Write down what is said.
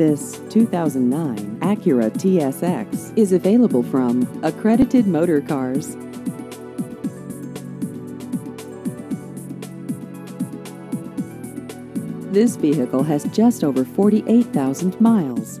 This 2009 Acura TSX is available from Accredited Motor Cars. This vehicle has just over 48,000 miles.